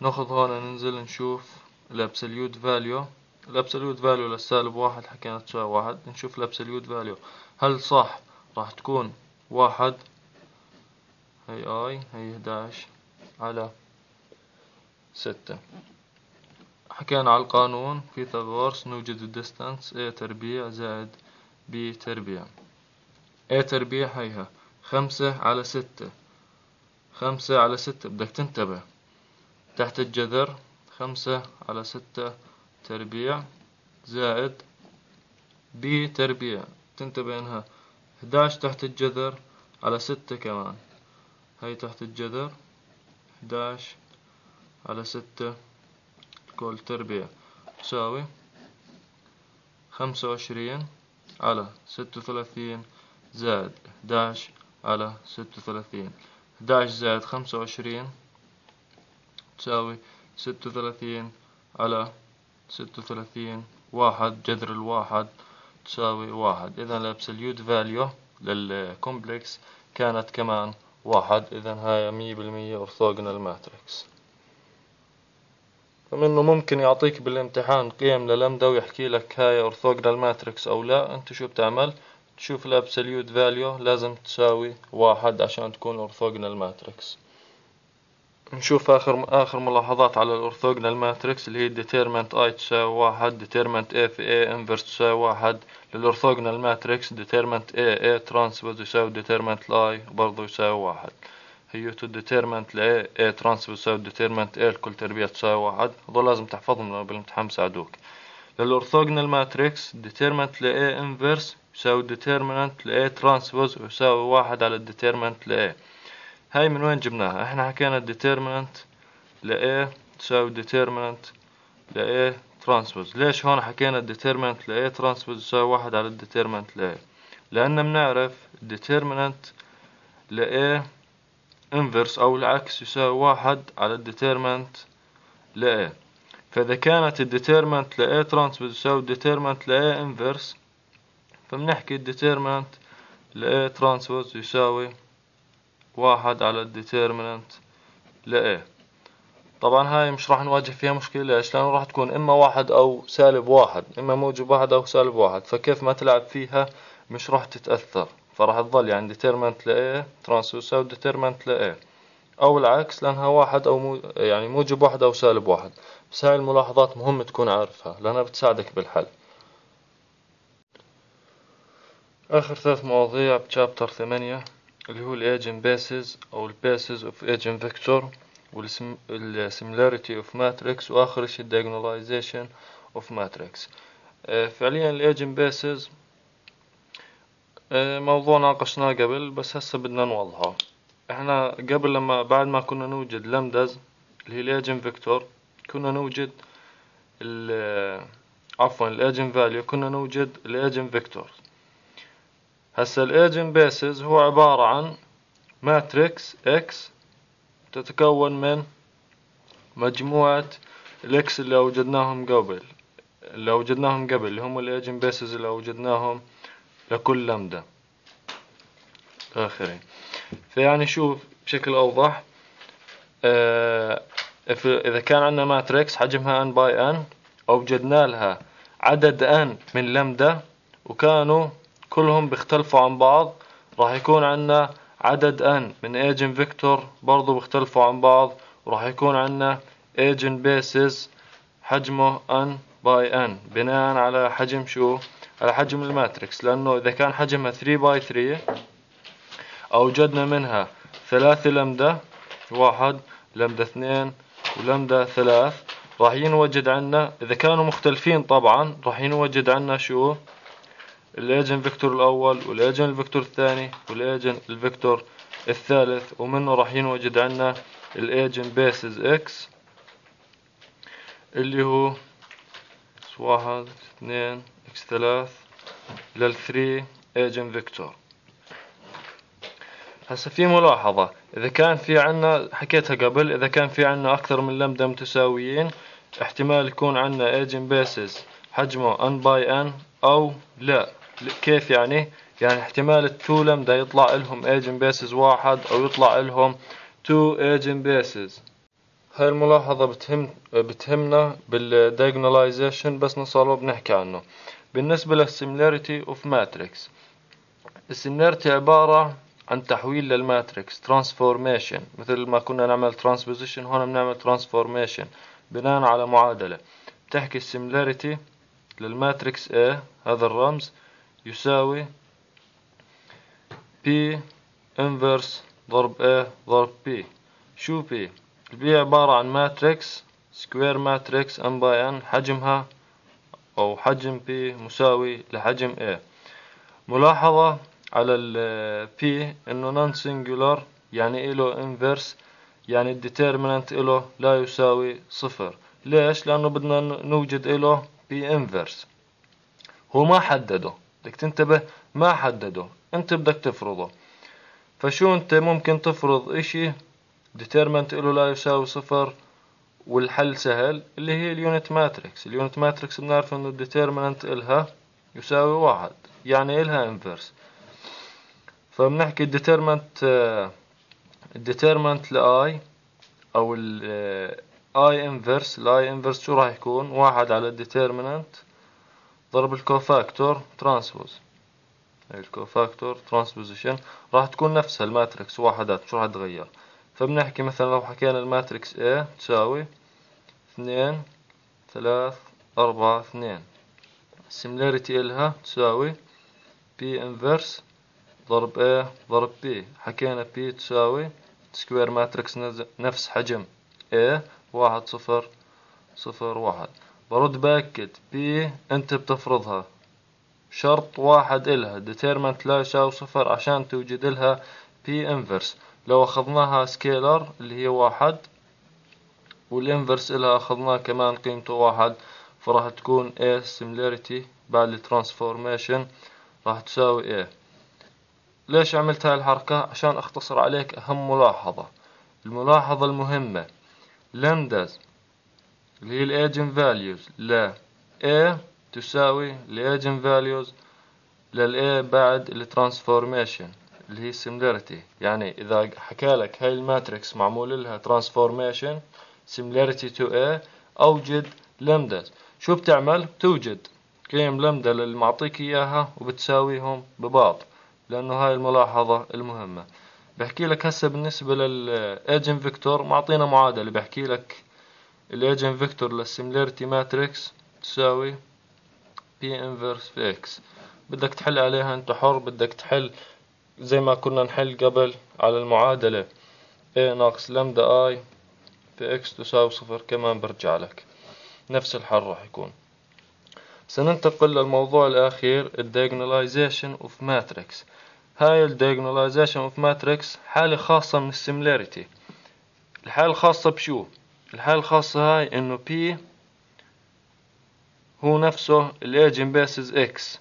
ناخذ هون ننزل نشوف ال absolute value. ال absolute value للسالب واحد. حكينا تساوي واحد. نشوف ال absolute value. هل صح؟ راح تكون واحد. هي i. هي 11 على ستة. حكينا على القانون فيثاغورس نوجد ال distance A تربيع زائد B تربيع. A تربيع هيها خمسة على ستة. خمسة على ستة بدك تنتبه. تحت الجذر خمسة على ستة تربيع زائد بي تربيع. تنتبه إنها 11 تحت الجذر على ستة كمان. هاي تحت الجذر 11 على ستة كل تربيع تساوي خمسة وعشرين على ستة وثلاثين زائد 11 على ستة وثلاثين. 11 زائد خمسة وعشرين تساوي ستة وثلاثين على ستة وثلاثين واحد. جذر الواحد تساوي واحد. إذا ال absolute value لل complex كانت كمان واحد. إذا هاي مية بالمية orthogonal matrix. فمنه ممكن يعطيك بالامتحان قيم للمدا ويحكي لك هاي orthogonal matrix أو لا. أنت شو بتعمل؟ تشوف ال absolute value لازم تساوي واحد عشان تكون orthogonal matrix نشوف آخر آخر ملاحظات على ال orthogonal matrix اللي هي determinant I تساوي واحد determinant A في A inverse تساوي واحد. لل orthogonal matrix determinant A A transpose يساوي determinant I برضو يساوي واحد. هي two determinant ل A transpose تساوي determinant A الكل تربيع تساوي واحد. هذول لازم تحفظهم لو بالامتحان ساعدوك. لل orthogonal matrix determinant ل A inverse يساوي determinant ل A transpose يساوي واحد على ال determinant ل A هاي من وين جبناها؟ إحنا حكينا ال determinant ل A تساوي determinant ل A transpose ليش هون حكينا ال determinant ل A transpose يساوي واحد على ال determinant ل A لأن بنعرف ال determinant ل A inverse أو العكس يساوي واحد على determinant ل فإذا كانت determinant ل A transpose يساوي determinant ل A inverse فبنحكي determinant ل A transpose يساوي واحد على ال determinant ل A. طبعا هاي مش راح نواجه فيها مشكلة. ليش؟ لأنه راح تكون إما واحد أو سالب واحد إما موجب واحد أو سالب واحد. فكيف ما تلعب فيها مش راح تتأثر. فراح تظل يعني determinant ل A transpose أو determinant ل A. أو العكس لأنها واحد أو مو يعني موجب واحد أو سالب واحد. بس هاي الملاحظات مهم تكون عارفها لأنها بتساعدك بالحل. آخر ثلاث مواضيع ب chapter ثمانية اللي هو ال eigen bases أو ال bases of eigenvector وال similarity of matrix وآخر شي ال diagonalization of matrix فعليا ال eigen bases موضوع ناقشناه قبل بس هسه بدنا نوضحه. إحنا قبل لما بعد ما كنا نوجد lambdas اللي هي ال eigenvector كنا نوجد عفوا ال eigenvalue كنا نوجد ال eigenvector هسا ال eigen bases هو عبارة عن matrix X تتكون من مجموعة ال X اللي وجدناهم قبل اللي وجدناهم قبل اللي هم ال eigen bases اللي وجدناهم لكل لمدة. آخرين. فيعني شوف بشكل أوضح آه إذا كان عندنا matrix حجمها n by n أوجدنا لها عدد n من لمدة وكانوا كلهم بيختلفوا عن بعض راح يكون عندنا عدد n من eigenvector برضو بيختلفوا عن بعض وراح يكون عندنا eigen bases حجمه n by n. بناء على حجم شو؟ على حجم ال matrix لأنه إذا كان حجمها 3 by 3 أوجدنا منها ثلاثة لمدة واحد لمدة اثنين ولمدة ثلاث. راح ينوجد عنا إذا كانوا مختلفين طبعا راح ينوجد عنا شو؟ ال eigenvector الأول وال eigen ال vector الثاني وال eigen ال vector الثالث ومنه راح ينوجد عنا ال eigen bases X اللي هو واحد اثنين X ثلاث لل three eigenvector. هسا في ملاحظة. إذا كان في عنا حكيتها قبل إذا كان في عنا أكثر من لمدة متساويين احتمال يكون عنا eigen bases حجمه n by n أو لا. كيف يعني؟ يعني احتمال ال two lambda يطلع لهم eigen bases واحد أو يطلع لهم two eigen bases هاي الملاحظة بتهم بتهمنا بال diagonalization بس نصله بنحكي عنه. بالنسبة لل similarity of matrix ال similarity عبارة عن تحويل لل matrix transformation مثل ما كنا نعمل transposition هون بنعمل transformation بناء على معادلة. بتحكي ال similarity لل matrix A هذا الرمز يساوي P inverse ضرب A ضرب P. شو P P عبارة عن matrix square matrix n by n حجمها أو حجم P مساوي لحجم A. ملاحظة على ال P إنه non singular يعني إله inverse يعني ال determinant إله لا يساوي صفر. ليش؟ لأنه بدنا نوجد إله P inverse. هو ما حدده. بدك تنتبه ما حدده. أنت بدك تفرضه. فشو أنت ممكن تفرض إشي؟ Determinant له لا يساوي صفر والحل سهل اللي هي ال unit matrix ال unit matrix بنعرف إنه ال determinant إلها يساوي واحد يعني إلها inverse فبنحكي الديترمنت الديترمنت لاي أو الاي انفرس الاي انفرس شو راح يكون؟ واحد على ال determinant ضرب ال cofactor transpose ال cofactor transposition راح تكون نفسها ال matrix واحدات شو راح تغير؟ فبنحكي مثلا لو حكينا ال matrix A تساوي اثنين ثلاث أربعة اثنين. ال similarity إلها تساوي P inverse ضرب A ضرب P حكينا P تساوي square matrix نفس حجم A واحد صفر صفر واحد. برد بأكد P أنت بتفرضها. شرط واحد إلها. Determinant لا يساوي صفر عشان توجد إلها P inverse. لو أخذناها scalar اللي هي واحد وال inverse إلها أخذناه كمان قيمته واحد فراح تكون A similarity بعد ال transformation راح تساوي A. ليش عملت هاي الحركة؟ عشان أختصر عليك أهم ملاحظة. الملاحظة المهمة. lambdas اللي هي ال eigenvalues ل A تساوي ال eigenvalues لل A بعد ال transformation. اللي هي similarity. يعني إذا حكى لك هاي ال matrix معمول لها transformation similarity to A أوجد لمدة شو بتعمل؟ توجد قيم لمدة اللي معطيك إياها وبتساويهم ببعض لأنه هاي الملاحظة المهمة. بحكي لك هسه بالنسبة لل eigenvector معطينا معادلة. بحكي لك ال eigenvector لل similarity matrix تساوي P inverse في X. بدك تحل عليها أنت حر بدك تحل زي ما كنا نحل قبل على المعادلة. A ناقص lambda I في X تساوي صفر كمان برجع لك. نفس الحل راح يكون. سننتقل للموضوع الأخير ال diagonalization of matrix هاي ال diagonalization of matrix حالة خاصة من ال similarity. الحالة الخاصة بشو؟ الحالة الخاصة هاي إنه P هو نفسه ال eigenbasis X.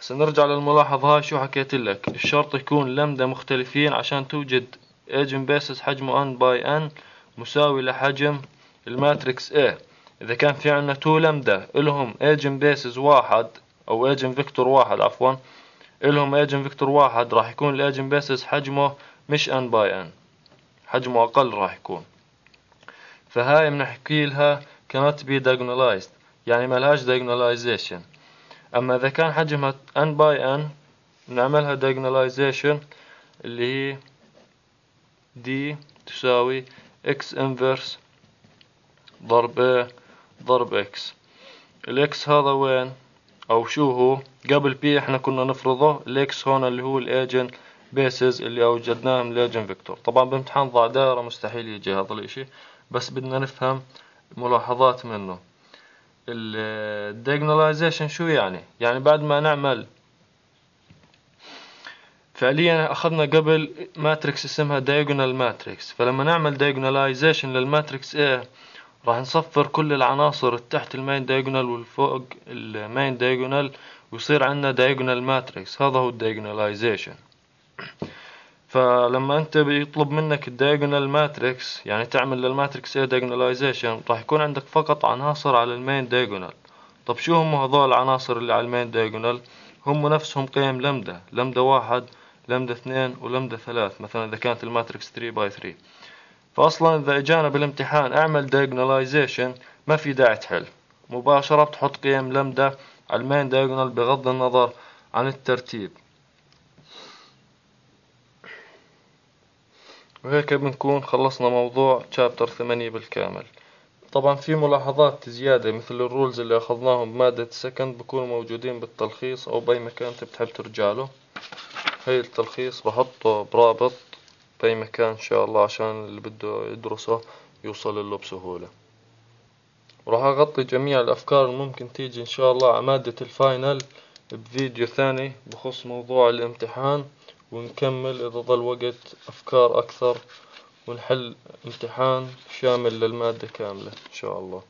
سنرجع للملاحظة. هاي شو حكيت لك؟ الشرط يكون لمدة مختلفين عشان توجد eigenbasis حجمه n by n مساوي لحجم ال matrix A. إذا كان في عنا two lambda إلهم eigenbasis واحد أو eigenvector واحد عفوا. إلهم eigenvector واحد راح يكون ال eigenbasis حجمه مش n by n. حجمه أقل راح يكون. فهاي بنحكي لها cannot be diagonalized. يعني ملهاش diagonalization. أما إذا كان حجمها n by n نعملها diagonalization اللي هي d تساوي x inverse ضرب A ضرب x. ال X هذا وين؟ أو شو هو؟ قبل P إحنا كنا نفرضه ال X هون اللي هو ال eigenbasis اللي اوجدناه من ال eigenvector طبعا بامتحان ضع دائرة مستحيل يجي هذا الإشي بس بدنا نفهم ملاحظات منه. ال diagonalization شو يعني؟ يعني بعد ما نعمل فعليا أخذنا قبل matrix اسمها diagonal matrix فلما نعمل diagonalization لل matrix A راح نصفر كل العناصر تحت ال main diagonal والفوق ال main diagonal ويصير عندنا diagonal matrix هذا هو diagonalization. فلما أنت بيطلب منك ال diagonal matrix يعني تعمل لل matrix A diagonalization راح يكون عندك فقط عناصر على ال main diagonal طب شو هم هذول العناصر اللي على ال main diagonal هم نفسهم قيم lambda lambda واحد لمدة اثنين ولمدة ثلاث مثلا إذا كانت ال matrix 3 by 3 فأصلا إذا إجانا بالامتحان أعمل diagonalization ما في داعي تحل. مباشرة بتحط قيم لمدة على ال main diagonal بغض النظر عن الترتيب. وهيك بنكون خلصنا موضوع chapter ثمانية بالكامل. طبعا في ملاحظات زيادة مثل ال rules اللي أخذناهم بمادة second بكونوا موجودين بالتلخيص أو بأي مكان أنت بتحب ترجع له. هاي التلخيص بحطه برابط بأي مكان إن شاء الله عشان اللي بده يدرسه يوصل له بسهولة. وراح أغطي جميع الأفكار الممكن تيجي إن شاء الله على مادة الفاينل بفيديو ثاني بخص موضوع الامتحان. ونكمل إذا ظل وقت أفكار أكثر ونحل امتحان شامل للمادة كاملة إن شاء الله.